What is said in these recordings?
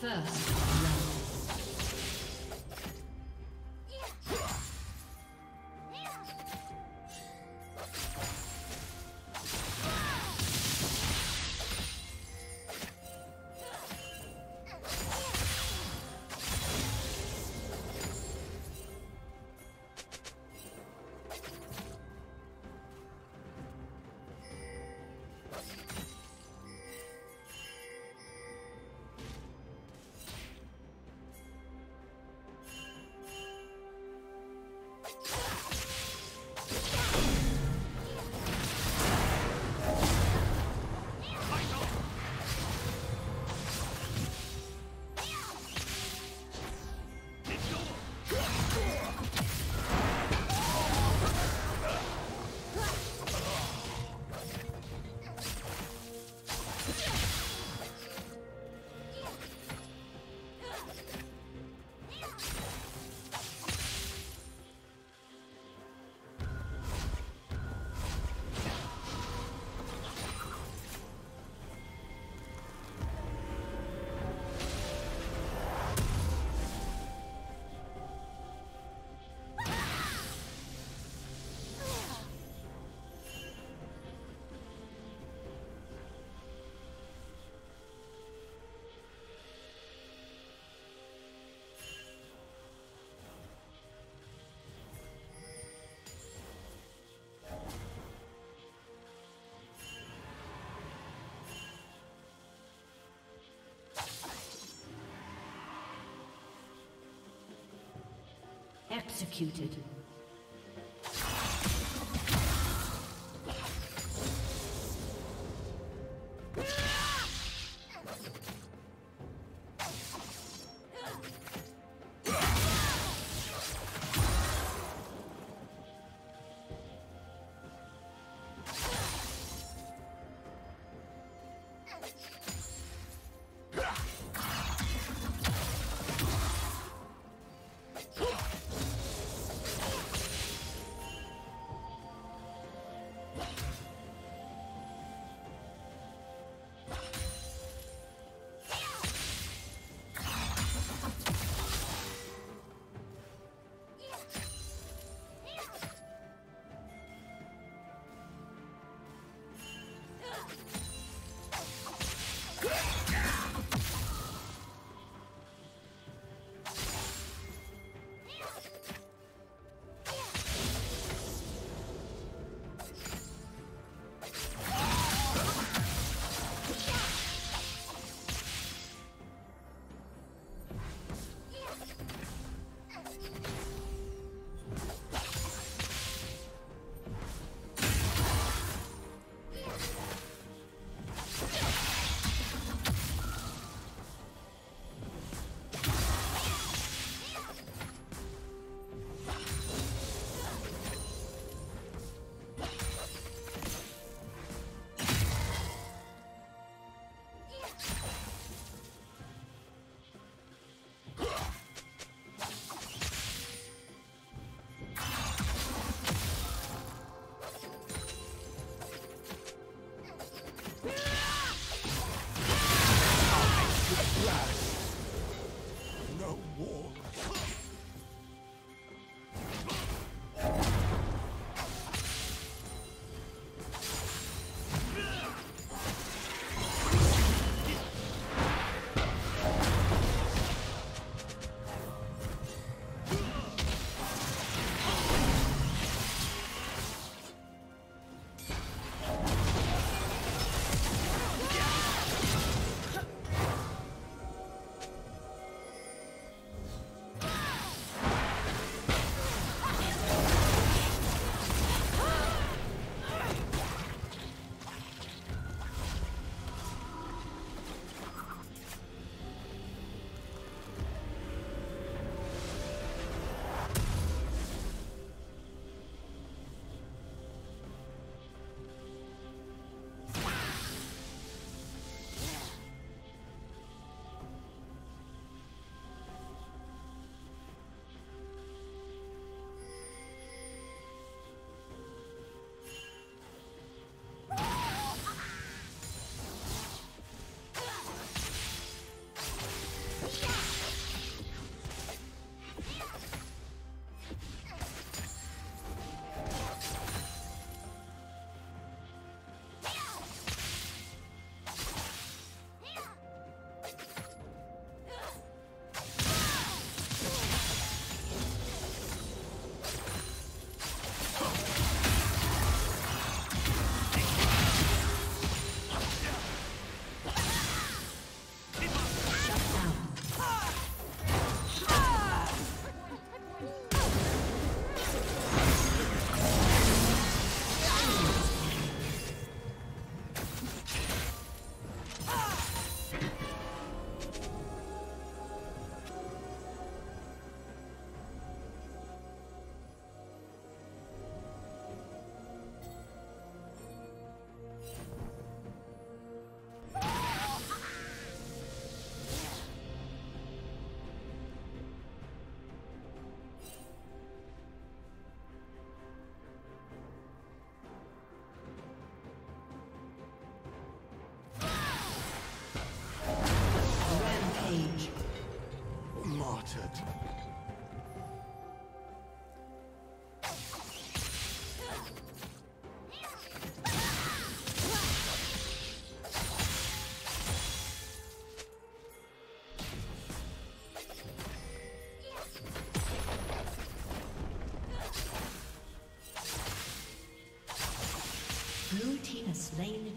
First Executed.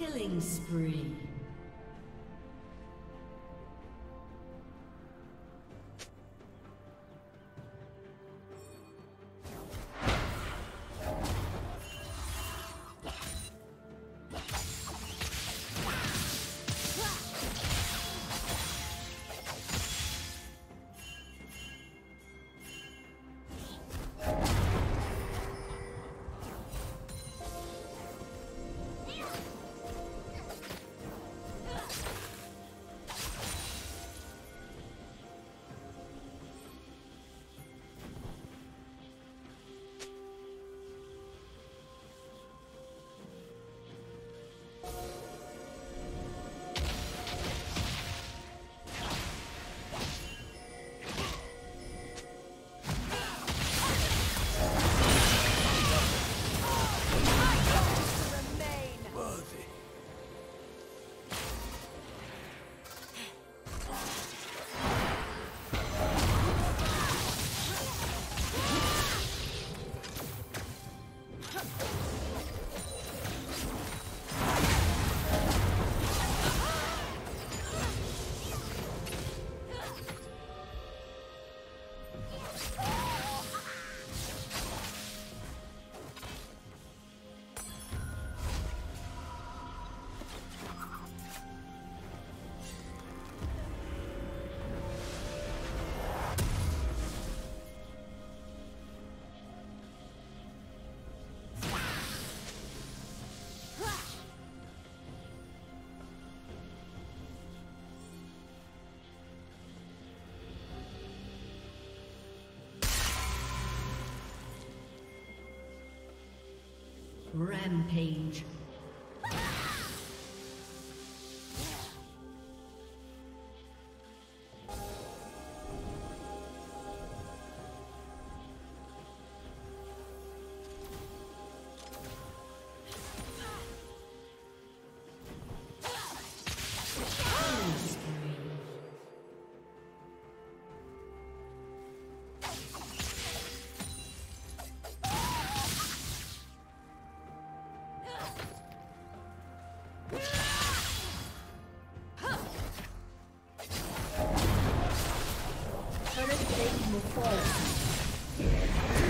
Killing spree. Rampage. Maligno falso.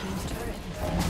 team's turret has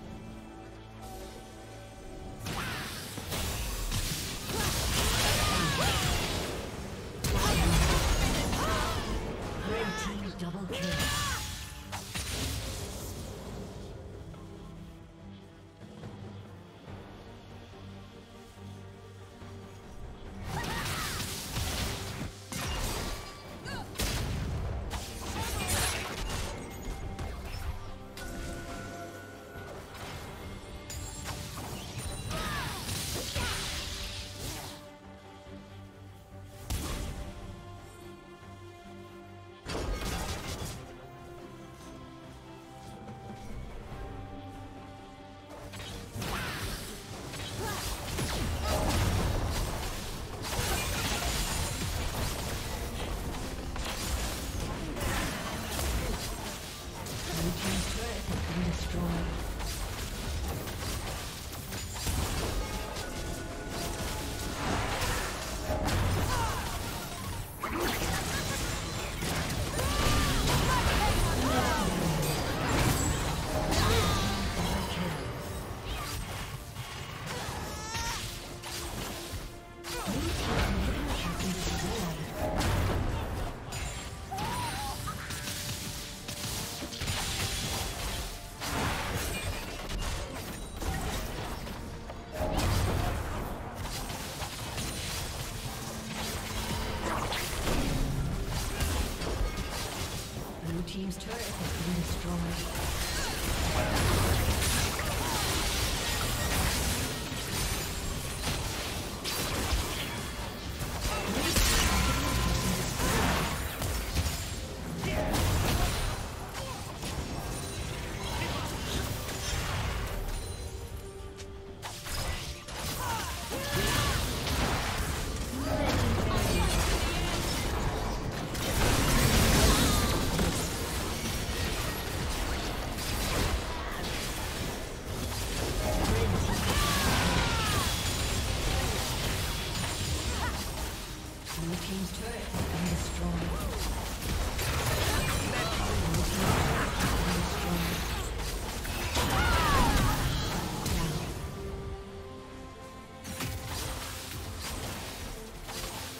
transformed.